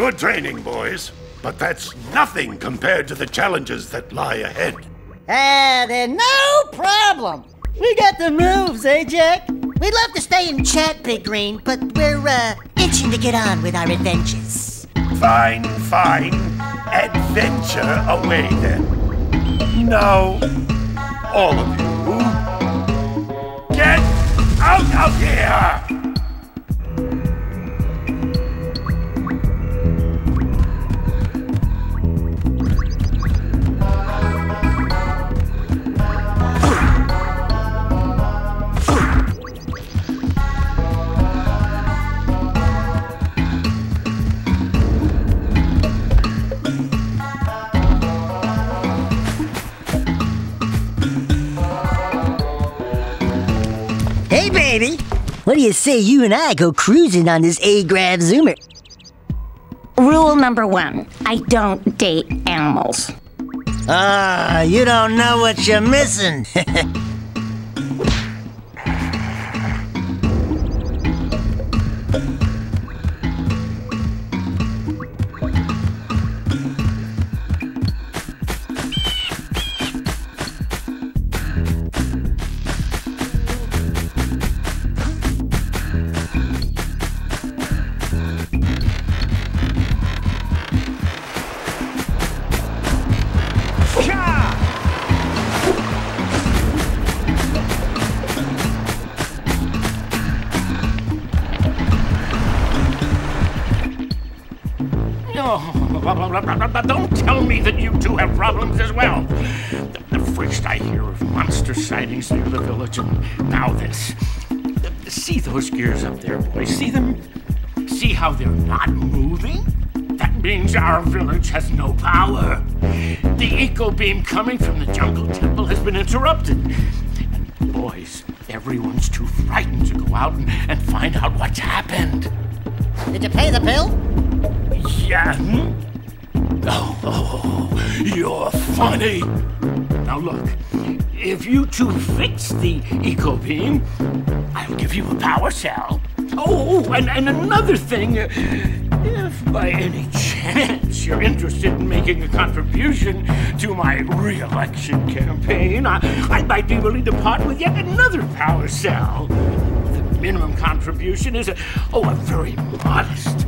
Good training, boys. But that's nothing compared to the challenges that lie ahead. Ah, then no problem. We got the moves, eh, Jak? We'd love to stay and chat, Big Green, but we're, uh, itching to get on with our adventures. Fine, fine. Adventure away then. Now, all of you, get out of here! Hey, baby. What do you say you and I go cruising on this A-Grav Zoomer? Rule number one I don't date animals. Ah, you don't know what you're missing. Don't tell me that you two have problems as well. The, the first I hear of monster sightings near the village, and now this. See those gears up there, boys? See them? See how they're not moving? That means our village has no power. The eco beam coming from the jungle temple has been interrupted. And boys, everyone's too frightened to go out and, and find out what's happened. Did you pay the bill? Yeah. Hmm? Oh, oh, you're funny. Now look, if you two fix the eco beam, I'll give you a power cell. Oh, and, and another thing, if by any chance you're interested in making a contribution to my re-election campaign, I, I might be willing to part with yet another power cell. The minimum contribution is, a, oh, a very modest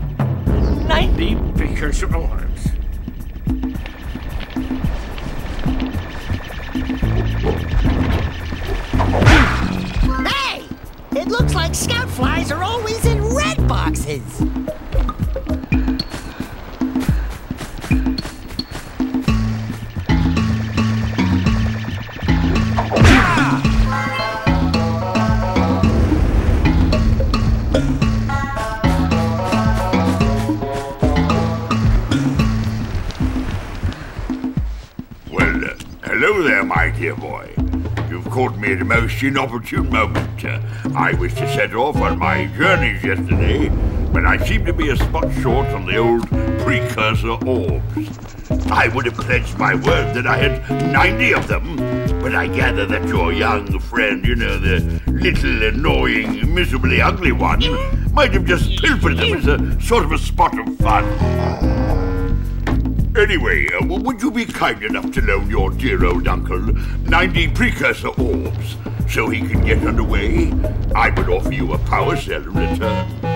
90 precursor orbs. Well, uh, hello there, my dear boy. You've caught me at a most inopportune moment. Uh, I was to set off on my journeys yesterday, but I seem to be a spot short on the old precursor orbs. I would have pledged my word that I had 90 of them, but I gather that your young friend, you know, the little annoying, miserably ugly one, might have just pilfered them as a sort of a spot of fun. Anyway, uh, would you be kind enough to loan your dear old uncle 90 precursor orbs so he can get underway? I would offer you a power cell in return.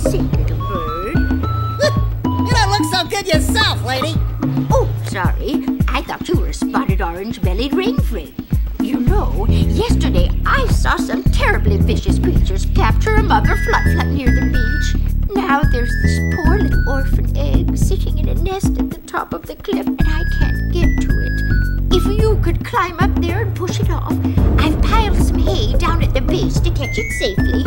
Sick little bird. You don't look so good yourself, lady. Oh, sorry. I thought you were a spotted orange-bellied rainframe. You know, yesterday I saw some terribly vicious creatures capture a mother flut-flut near the beach. Now there's this poor little orphan egg sitting in a nest at the top of the cliff, and I can't get to it. If you could climb up there and push it off, I've piled some hay down at the base to catch it safely.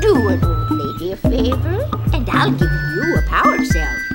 Do it, old lady a favor, and I'll give you a power cell.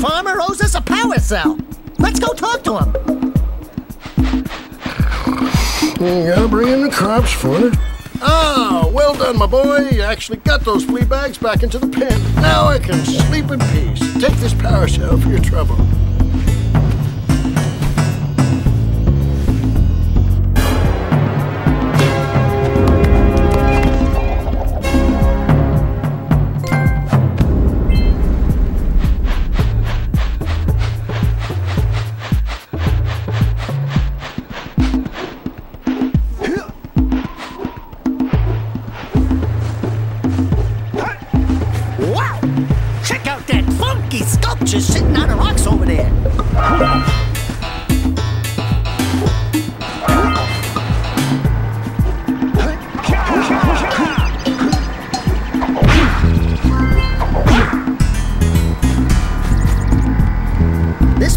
Farmer owes us a power cell. Let's go talk to him. You gotta bring in the crops for it. Ah, well done, my boy. You actually got those flea bags back into the pen. Now I can sleep in peace. Take this power cell for your trouble.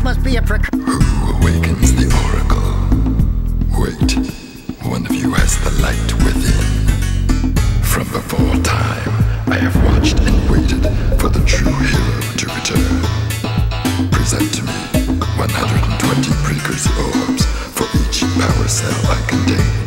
Must be a. Who awakens the oracle? Wait, one of you has the light within. From before time, I have watched and waited for the true hero to return. Present to me 120 precursor orbs for each power cell I contain.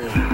Yeah.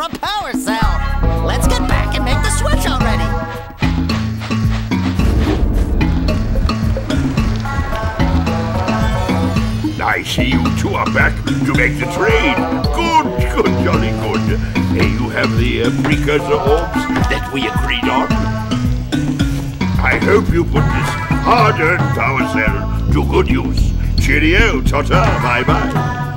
a power cell. Let's get back and make the switch already. I see you two are back to make the trade. Good, good, jolly good. Hey, you have the uh, precursor orbs that we agreed on. I hope you put this hard-earned power cell to good use. Cheerio, Totter, bye-bye.